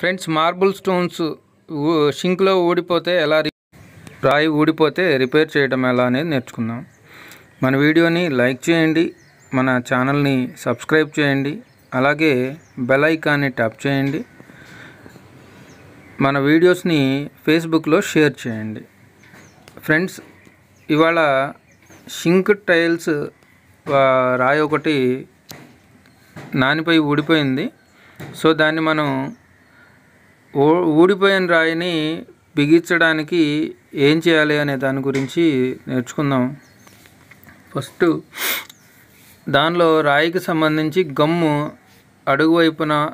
Friends marble stones ఊ- షింక్లో ఊడిపోతే ఎలా రాయి ఊడిపోతే రిపేర్ చేయడం ఎలా అనేది నేర్చుకుందాం. మన వీడియోని లైక్ చేయండి మన ఛానల్ని సబ్స్క్రైబ్ చేయండి అలాగే బెల్ ఐకాన్ని ట్యాప్ చేయండి మన వీడియోస్ని ఫేస్బుక్లో షేర్ చేయండి. ఫ్రెండ్స్ ఇవాళ షింక్ టైల్స్ రాయి ఒకటి నానిపోయి ఊడిపోయింది. సో దాన్ని మనం ఊడిపోయిన రాయిని బిగించడానికి ఏం చేయాలి అనే దాని గురించి నేర్చుకుందాం. ఫస్ట్ దానిలో రాయికి సంబంధించి గమ్ము అడుగు వైపున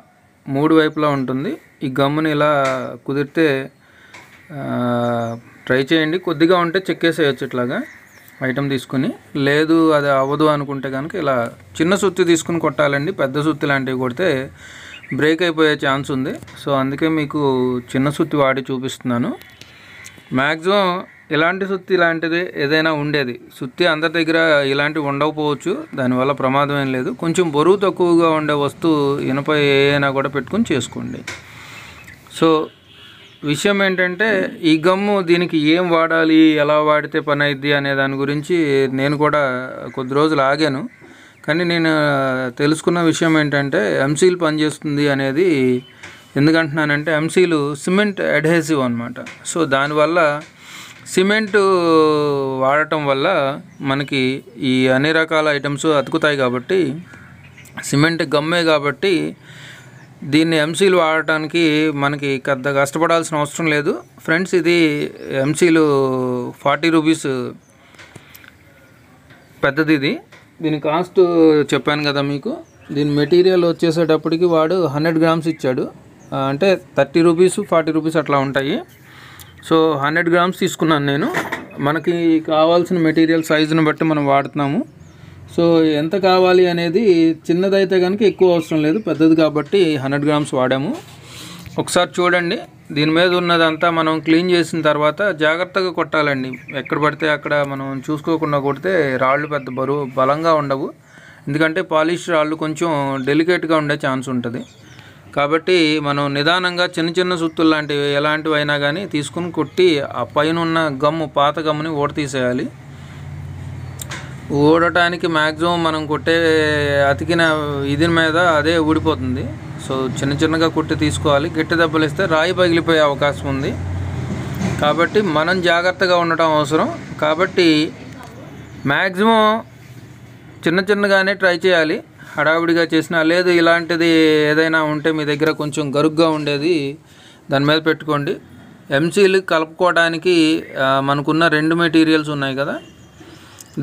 మూడు వైపులా ఉంటుంది. ఈ గమ్ముని ఇలా కుదిరితే ట్రై చేయండి. కొద్దిగా ఉంటే చెక్కేసేయచ్చు ఇట్లాగా ఐటమ్ తీసుకుని. లేదు అది అవ్వదు అనుకుంటే కనుక ఇలా చిన్న సుత్తి తీసుకుని కొట్టాలండి. పెద్ద సుత్తి లాంటివి కొడితే బ్రేక్ అయిపోయే ఛాన్స్ ఉంది. సో అందుకే మీకు చిన్న సుత్తి వాడి చూపిస్తున్నాను. మ్యాక్సిమం ఇలాంటి సుత్తి ఇలాంటిది ఏదైనా ఉండేది. సుత్తి అందరి దగ్గర ఇలాంటివి ఉండకపోవచ్చు. దానివల్ల ప్రమాదం ఏం లేదు. కొంచెం బరువు తక్కువగా ఉండే వస్తువు ఇనప ఏదైనా కూడా పెట్టుకుని చేసుకోండి. సో విషయం ఏంటంటే ఈ గమ్ము దీనికి ఏం వాడాలి ఎలా వాడితే పని అయింది అనే దాని గురించి నేను కూడా కొద్ది రోజులు ఆగాను. కానీ నేను తెలుసుకున్న విషయం ఏంటంటే ఎంసీల్ పనిచేస్తుంది అనేది ఎందుకంటున్నానంటే ఎంసీలు సిమెంట్ అడ్హెసివ్ అనమాట సో దానివల్ల సిమెంట్ వాడటం వల్ల మనకి ఈ అన్ని రకాల ఐటమ్స్ అతుకుతాయి కాబట్టి సిమెంట్ గమ్మే కాబట్టి దీన్ని ఎంసీలు వాడటానికి మనకి పెద్ద కష్టపడాల్సిన అవసరం లేదు. ఫ్రెండ్స్ ఇది ఎంసీలు ఫార్టీ రూపీస్ పెద్దది ఇది. దీని కాస్ట్ చెప్పాను కదా మీకు. దీని మెటీరియల్ వచ్చేసేటప్పటికి వాడు హండ్రెడ్ గ్రామ్స్ ఇచ్చాడు. అంటే థర్టీ రూపీస్ ఫార్టీ రూపీస్ అట్లా ఉంటాయి. సో హండ్రెడ్ గ్రామ్స్ తీసుకున్నాను నేను. మనకి కావాల్సిన మెటీరియల్ సైజును బట్టి మనం వాడుతున్నాము. సో ఎంత కావాలి అనేది చిన్నదైతే కనుక ఎక్కువ అవసరం లేదు. పెద్దది కాబట్టి హండ్రెడ్ గ్రామ్స్ వాడాము. ఒకసారి చూడండి. దీని మీద ఉన్నదంతా మనం క్లీన్ చేసిన తర్వాత జాగ్రత్తగా కొట్టాలండి. ఎక్కడ పడితే అక్కడ మనం చూసుకోకుండా కొడితే రాళ్ళు పెద్ద బరువు బలంగా ఉండవు. ఎందుకంటే పాలిష్ రాళ్ళు కొంచెం డెలికేట్గా ఉండే ఛాన్స్ ఉంటుంది. కాబట్టి మనం నిదానంగా చిన్న చిన్న సుత్తులు లాంటివి ఎలాంటివి అయినా కానీ తీసుకుని కొట్టి ఆ పైన ఉన్న గమ్ము పాత గమ్ముని ఓడ తీసేయాలి ఊడటానికి మ్యాక్సిమం మనం కొట్టే అతికిన ఇది మీద అదే ఊడిపోతుంది. సో చిన్న చిన్నగా కుట్టి తీసుకోవాలి. గట్టి దెబ్బలు ఇస్తే రాయి పగిలిపోయే అవకాశం ఉంది. కాబట్టి మనం జాగ్రత్తగా ఉండటం అవసరం. కాబట్టి మ్యాక్సిమం చిన్న చిన్నగానే ట్రై చేయాలి. హడావిడిగా చేసినా లేదు ఇలాంటిది ఏదైనా ఉంటే మీ దగ్గర కొంచెం గరుగ్గా ఉండేది దాని మీద పెట్టుకోండి. ఎంసీలు కలుపుకోవడానికి మనకున్న రెండు మెటీరియల్స్ ఉన్నాయి కదా.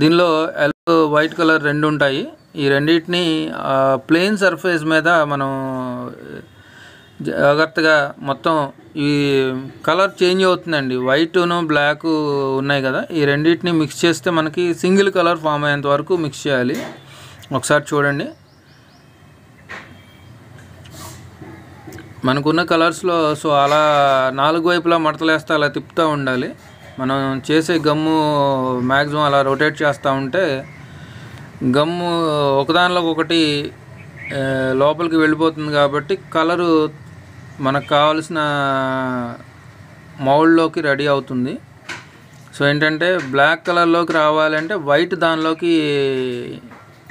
దీనిలో ఎల్లో వైట్ కలర్ రెండు ఉంటాయి. ఈ రెండింటిని ప్లెయిన్ సర్ఫేస్ మీద మనం జాగ్రత్తగా మొత్తం ఈ కలర్ చేంజ్ అవుతుందండి. వైట్ను బ్లాక్ ఉన్నాయి కదా. ఈ రెండింటిని మిక్స్ చేస్తే మనకి సింగిల్ కలర్ ఫామ్ అయ్యేంత వరకు మిక్స్ చేయాలి. ఒకసారి చూడండి. మనకున్న కలర్స్లో సో అలా నాలుగు వైపులా మడతలేస్తే అలా తిప్పుతూ ఉండాలి. మనం చేసే గమ్ము మ్యాక్సిమం అలా రొటేట్ చేస్తూ ఉంటే గమ్ము ఒకదానిలో ఒకటి లోపలికి వెళ్ళిపోతుంది కాబట్టి కలరు మనకు కావలసిన మౌల్డ్లోకి రెడీ అవుతుంది. సో ఏంటంటే బ్లాక్ కలర్లోకి రావాలంటే వైట్ దానిలోకి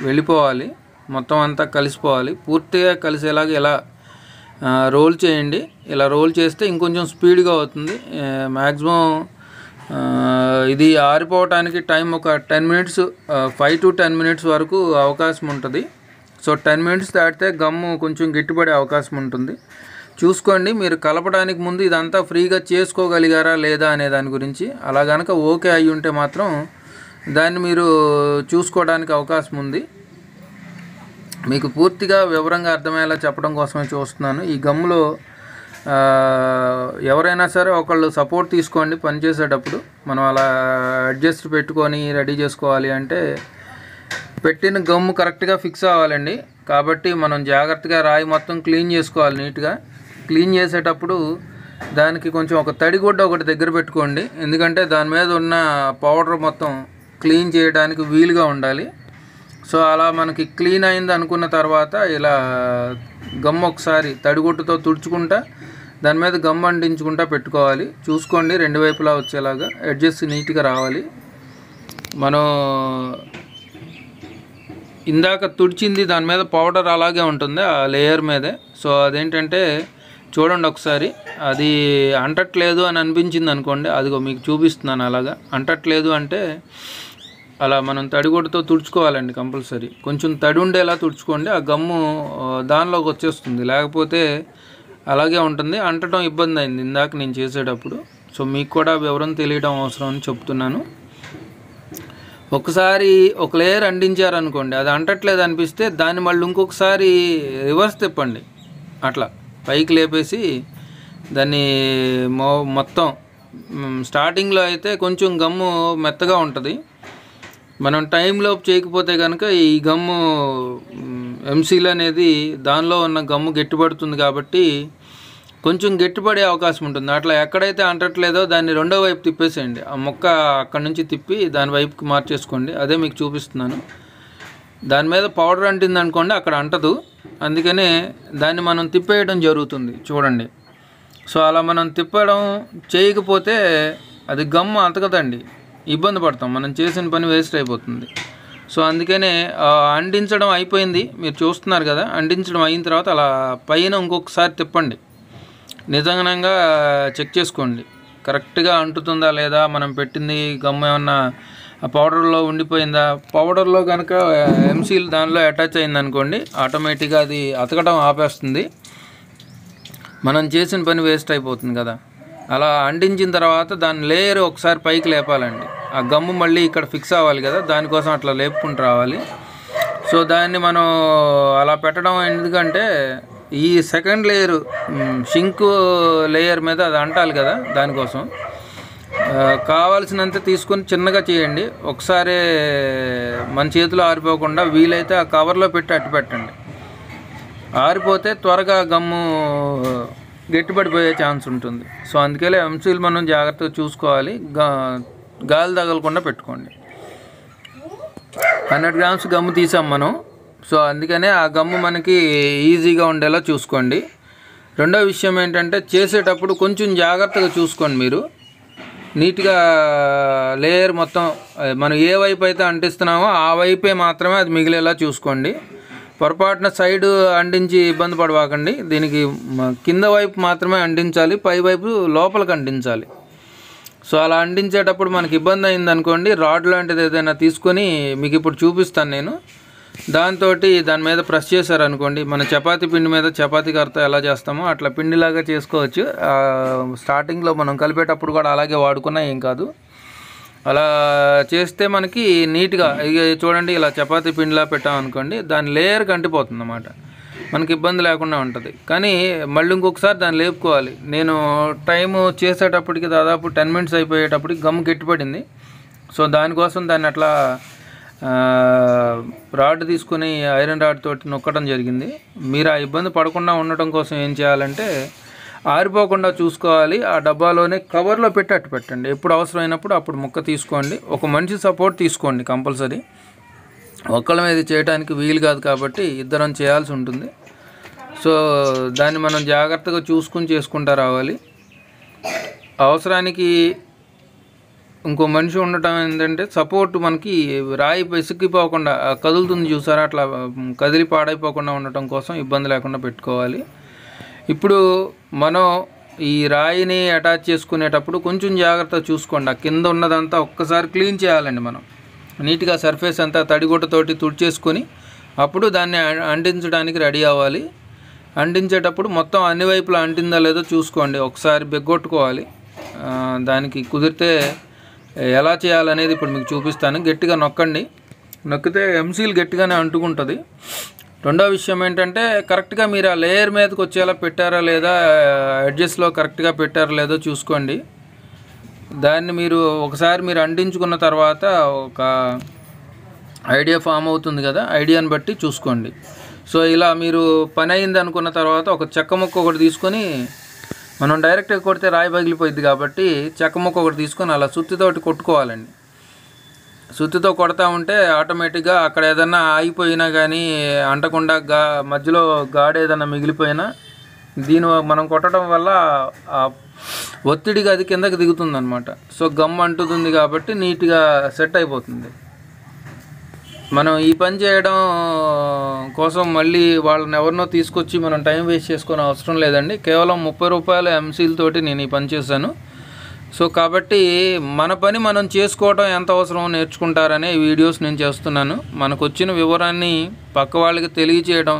వెళ్ళిపోవాలి. మొత్తం అంతా కలిసిపోవాలి. పూర్తిగా కలిసేలాగా ఇలా రోల్ చేయండి. ఇలా రోల్ చేస్తే ఇంకొంచెం స్పీడ్గా అవుతుంది. మ్యాక్సిమం ఇది ఆరిపోవటానికి టైం ఒక ten minutes five to ten minutes వరకు అవకాశం ఉంటుంది. సో టెన్ మినిట్స్ దాటితే గమ్ము కొంచెం గిట్టుబడే అవకాశం ఉంటుంది. చూసుకోండి మీరు కలపడానికి ముందు ఇదంతా ఫ్రీగా చేసుకోగలిగారా లేదా అనే దాని గురించి. అలా గనక ఓకే అయి ఉంటే మాత్రం దాన్ని మీరు చూసుకోవడానికి అవకాశం ఉంది. మీకు పూర్తిగా వివరంగా అర్థమయ్యేలా చెప్పడం కోసమే చూస్తున్నాను. ఈ గమ్ములో ఎవరైనా సరే ఒకళ్ళు సపోర్ట్ తీసుకోండి పనిచేసేటప్పుడు మనం అలా అడ్జస్ట్ పెట్టుకొని రెడీ చేసుకోవాలి అంటే పెట్టిన గమ్ము కరెక్ట్గా ఫిక్స్ అవ్వాలండి. కాబట్టి మనం జాగ్రత్తగా రాయి మొత్తం క్లీన్ చేసుకోవాలి నీట్గా. క్లీన్ చేసేటప్పుడు దానికి కొంచెం ఒక తడిగుడ్డ ఒకటి దగ్గర పెట్టుకోండి. ఎందుకంటే దాని మీద ఉన్న పౌడర్ మొత్తం క్లీన్ చేయడానికి వీలుగా ఉండాలి. సో అలా మనకి క్లీన్ అయింది అనుకున్న తర్వాత ఇలా గమ్ ఒకసారి తడిగుడ్డతో తుడుచుకుంటా దాని మీద గమ్ అంటించుకుంటా పెట్టుకోవాలి. చూసుకోండి రెండు వైపులా వచ్చేలాగా అడ్జస్ట్ నీట్గా రావాలి. మనం ఇందాక తుడిచింది దాని మీద పౌడర్ అలాగే ఉంటుంది ఆ లేయర్ మీదే. సో అదేంటంటే చూడండి ఒకసారి అది అంటట్లేదు అని అనిపించింది అనుకోండి అదిగో మీకు చూపిస్తున్నాను అలాగా. అంటట్లేదు అంటే అలా మనం తడిగుడ్డతో తుడుచుకోవాలండి కంపల్సరీ. కొంచెం తడి ఉండేలా తుడుచుకోండి ఆ గమ్ము దానిలోకి వచ్చేస్తుంది. లేకపోతే అలాగే ఉంటుంది. అంటడం ఇబ్బంది అయింది ఇందాక నేను చేసేటప్పుడు. సో మీకు కూడా వివరం తెలియడం అవసరం అని చెప్తున్నాను. ఒకసారి ఒక లేయర్ అంటించారనుకోండి. అది అంటట్లేదు అనిపిస్తే దాన్ని మళ్ళీ ఇంకొకసారి రివర్స్ తిప్పండి. అట్లా. పైకి లేపేసి దాన్ని మో మొత్తం స్టార్టింగ్లో అయితే కొంచెం గమ్ము మెత్తగా ఉంటుంది. మనం టైంలోపు చేయకపోతే కనుక ఈ గమ్ము ఎంసీల్ అనేది దానిలో ఉన్న గమ్ము గట్టిపడుతుంది కాబట్టి కొంచెం గట్టిపడే అవకాశం ఉంటుంది. అట్లా ఎక్కడైతే అంటట్లేదో దాన్ని రెండో వైపు తిప్పేసేయండి. ఆ మొక్క అక్కడి నుంచి తిప్పి దాని వైపుకి మార్చేసుకోండి. అదే మీకు చూపిస్తున్నాను. దాని మీద పౌడర్ అంటింది అనుకోండి అక్కడ అంటదు. అందుకనే దాన్ని మనం తిప్పేయడం జరుగుతుంది. చూడండి. సో అలా మనం తిప్పడం చేయకపోతే అది గమ్ము అంతకదండి. ఇబ్బంది పడతాం. మనం చేసిన పని వేస్ట్ అయిపోతుంది. సో అందుకనే అంటించడం అయిపోయింది. మీరు చూస్తున్నారు కదా అంటించడం అయిన తర్వాత అలా పైన ఇంకొకసారి తిప్పండి. నిజంగా చెక్ చేసుకోండి. కరెక్ట్గా అంటుతుందా లేదా మనం పెట్టింది గమ్ ఏమన్నా ఆ పౌడర్లో ఉండిపోయిందా? పౌడర్లో కనుక ఎంసీల్ దానిలో అటాచ్ అయింది అనుకోండి ఆటోమేటిక్గా అది అతకడం ఆపేస్తుంది. మనం చేసిన పని వేస్ట్ అయిపోతుంది కదా. అలా అంటించిన తర్వాత దాని లేయర్ ఒకసారి పైకి లేపాలండి. ఆ గమ్ము మళ్ళీ ఇక్కడ ఫిక్స్ అవ్వాలి కదా దానికోసం అట్లా లేపుకుంటూ రావాలి. సో దాన్ని మనం అలా పెట్టడం ఎందుకంటే ఈ సెకండ్ లేయర్ షింక్ లేయర్ మీద అది అంటాలి కదా దానికోసం. కావాల్సినంత తీసుకొని చిన్నగా చేయండి. ఒకసారి మన చేతిలో ఆరిపోకుండా వీలైతే ఆ కవర్లో పెట్టి అట్టు పెట్టండి. ఆరిపోతే త్వరగా గమ్ము గట్టిపడిపోయే ఛాన్స్ ఉంటుంది. సో అందుకే ఎంసీలు మనం జాగ్రత్తగా చూసుకోవాలి. గా గాలి తగలకుండా పెట్టుకోండి. హండ్రెడ్ గ్రామ్స్ గమ్ము తీసాం మనం. సో అందుకనే ఆ గమ్ము మనకి ఈజీగా ఉండేలా చూసుకోండి. రెండో విషయం ఏంటంటే చేసేటప్పుడు కొంచెం జాగ్రత్తగా చూసుకోండి మీరు. నీట్గా లేయర్ మొత్తం మనం ఏ వైపు అయితే అంటిస్తున్నామో ఆ వైపే మాత్రమే అది మిగిలేలా చూసుకోండి. పొరపాటున సైడ్ అంటించి ఇబ్బంది పడవాకండి. దీనికి కింద వైపు మాత్రమే అంటించాలి పై వైపు లోపలికి అంటించాలి. సో అలా అంటించేటప్పుడు మనకి ఇబ్బంది అయింది అనుకోండి రాడ్ లాంటిది ఏదైనా తీసుకొని మీకు ఇప్పుడు చూపిస్తాను నేను. దాంతో దాని మీద ప్రెస్ చేశారనుకోండి మన చపాతీ పిండి మీద చపాతీ కర్త ఎలా చేస్తామో అట్లా పిండిలాగా చేసుకోవచ్చు. స్టార్టింగ్లో మనం కలిపేటప్పుడు కూడా అలాగే వాడుకున్నా ఏం కాదు. అలా చేస్తే మనకి నీట్గా ఇక చూడండి ఇలా చపాతీ పిండిలా పెట్టామనుకోండి దాని లేయర్ కంటిపోతుంది అన్నమాట మనకి ఇబ్బంది లేకుండా ఉంటుంది. కానీ మళ్ళీ ఇంకొకసారి దాన్ని లేపుకోవాలి. నేను టైం చేసేటప్పటికి దాదాపు టెన్ మినిట్స్ అయిపోయేటప్పటికి గమ్ గట్టిపడింది. సో దానికోసం దాన్ని అట్లా రాడ్ తీసుకుని ఐరన్ రాడ్ తోటి నొక్కడం జరిగింది. మీరు ఆ ఇబ్బంది పడకుండా ఉండటం కోసం ఏం చేయాలంటే ఆరిపోకుండా చూసుకోవాలి. ఆ డబ్బాలోనే కవర్లో పెట్టి అట్టు పెట్టండి. ఎప్పుడు అవసరమైనప్పుడు అప్పుడు ముక్క తీసుకోండి. ఒక మనిషి సపోర్ట్ తీసుకోండి కంపల్సరీ. ఒక్కళ్ళ మీద చేయడానికి వీలు కాదు కాబట్టి ఇద్దరం చేయాల్సి ఉంటుంది. సో దాన్ని మనం జాగ్రత్తగా చూసుకుని చేసుకుంటా రావాలి. అవసరానికి ఇంకో మనిషి ఉండటం ఏంటంటే సపోర్ట్ మనకి రాయి పిసిక్కిపోకుండా కదులుతుంది చూసారా? అట్లా కదిలి పాడైపోకుండా ఉండటం కోసం ఇబ్బంది లేకుండా పెట్టుకోవాలి. ఇప్పుడు మనం ఈ రాయిని అటాచ్ చేసుకునేటప్పుడు కొంచెం జాగ్రత్త చూసుకోండి. ఆ కింద ఉన్నదంతా ఒక్కసారి క్లీన్ చేయాలండి మనం. నీట్గా సర్ఫేస్ అంతా తడిగుడ్డతోటి తుడిచేసుకొని అప్పుడు దాన్ని అంటించడానికి రెడీ అవ్వాలి. అంటించేటప్పుడు మొత్తం అన్ని వైపులా అంటిందా లేదో చూసుకోండి. ఒకసారి బెగ్గొట్టుకోవాలి. దానికి కుదిరితే ఎలా చేయాలనేది ఇప్పుడు మీకు చూపిస్తాను. గట్టిగా నొక్కండి. నొక్కితే ఎంసీలు గట్టిగానే అంటుకుంటుంది. రెండో విషయం ఏంటంటే కరెక్ట్గా మీరు ఆ లేయర్ మీదకి వచ్చేలా పెట్టారా లేదా అడ్జస్ట్లో కరెక్ట్గా పెట్టారా లేదో చూసుకోండి. దాన్ని మీరు ఒకసారి మీరు అంటించుకున్న తర్వాత ఒక ఐడియా ఫామ్ అవుతుంది కదా ఐడియాని బట్టి చూసుకోండి. సో ఇలా మీరు పని అయింది అనుకున్న తర్వాత ఒక చెక్క ముక్క ఒకటి తీసుకొని మనం డైరెక్ట్గా కొడితే రాయి పగిలిపోయింది కాబట్టి చెక్క ముక్క ఒకటి తీసుకొని అలా సుత్తితోటి కొట్టుకోవాలండి. సుత్తితో కొడతా ఉంటే ఆటోమేటిక్గా అక్కడ ఏదన్నా ఆగిపోయినా కానీ అంటకుండా గా మధ్యలో గాడి ఏదన్నా మిగిలిపోయినా దీని వ- మనం కొట్టడం వల్ల ఆ ఒత్తిడిగా అది కిందకి దిగుతుంది అనమాట సో గమ్ అంటుతుంది కాబట్టి నీట్గా సెట్ అయిపోతుంది. మనం ఈ పని చేయడం కోసం మళ్ళీ వాళ్ళని ఎవరినో తీసుకొచ్చి మనం టైం వేస్ట్ చేసుకునే అవసరం లేదండి. కేవలం ముప్పై రూపాయల ఎంసీలతోటి నేను ఈ పని చేశాను. సో కాబట్టి మన పని మనం చేసుకోవడం ఎంత అవసరమో నేర్చుకుంటారనే ఈ వీడియోస్ నేను చేస్తున్నాను. మనకు వచ్చిన వివరాన్ని పక్క వాళ్ళకి తెలియచేయడం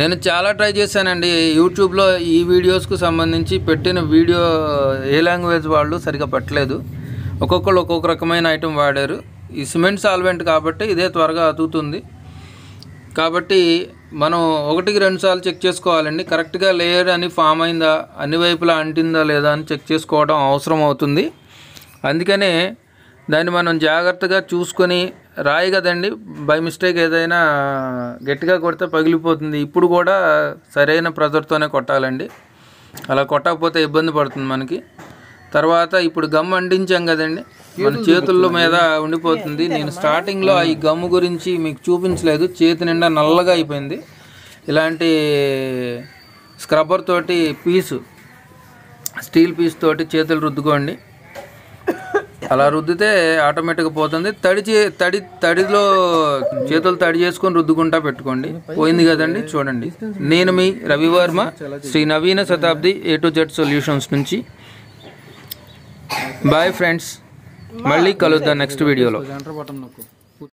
నేను చాలా ట్రై చేశానండి. యూట్యూబ్లో ఈ వీడియోస్కు సంబంధించి పెట్టిన వీడియో ఏ లాంగ్వేజ్ వాళ్ళు సరిగా పెట్టలేదు. ఒక్కొక్కరు ఒక్కొక్క రకమైన ఐటెం వాడారు. ఈ సిమెంట్ సాల్వెంట్ కాబట్టి ఇదే త్వరగా అతుకుతుంది. కాబట్టి మనం ఒకటికి రెండు సార్లు చెక్ చేసుకోవాలండి. కరెక్ట్గా లేయర్ అని ఫామ్ అయిందా అన్ని వైపులా అంటిందా లేదా అని చెక్ చేసుకోవడం అవసరం అవుతుంది. అందుకనే దాన్ని మనం జాగ్రత్తగా చూసుకొని రాయి కదండి బై మిస్టేక్ ఏదైనా గట్టిగా కొడితే పగిలిపోతుంది. ఇప్పుడు కూడా సరైన ప్రెజర్తోనే కొట్టాలండి. అలా కొట్టకపోతే ఇబ్బంది పడుతుంది మనకి. తర్వాత ఇప్పుడు గమ్ అంటించాం కదండి. మన చేతుల మీద ఉండిపోతుంది. నేను స్టార్టింగ్లో ఈ గమ్ము గురించి మీకు చూపించలేదు. చేతి నిండా నల్లగా అయిపోయింది. ఇలాంటి స్క్రబ్బర్ తోటి పీసు స్టీల్ పీస్ తోటి చేతులు రుద్దుకోండి. అలా రుద్దితే ఆటోమేటిక్గా పోతుంది. తడి చే తడి తడిలో చేతులు తడి చేసుకొని రుద్దుకుంటా పెట్టుకోండి. పోయింది కదండి చూడండి. నేను మీ Ravivarma Sri Naveena Satabdi A to Z solutions నుంచి బాయ్ ఫ్రెండ్స్ మళ్ళీ కలుద్దాం నెక్స్ట్ వీడియోలో